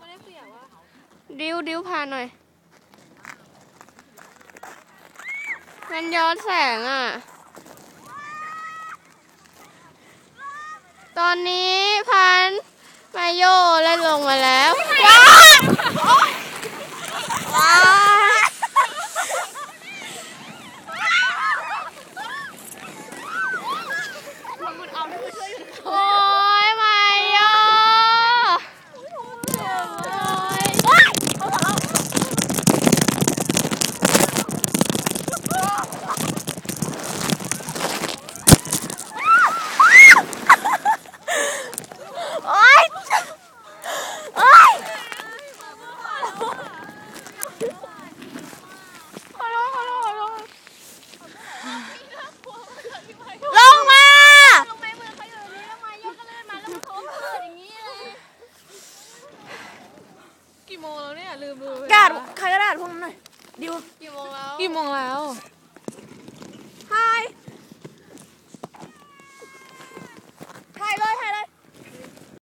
ดิวไม่ได้เสียว่าดิวดิวพาหน่อยมันย้อนแสงอะ ตอนนี้พันมาโยเล่นลงมาแล้วว้าวว้าวโอ้ยมาโยโอ้ย โอ๊ยโอ๊ยขอโทษขอโทษขอโทษลงมา ลงไปมือเขาอยู่นี้แล้วมายกก็เลื่อนมาแล้วเขาเปิดอย่างนี้เลย กี่ โมงแล้วเนี่ยลืมดูกาดใครก็ได้พวกนั้นหน่อยดิวกี่โมงแล้วกี่โมงแล้วเ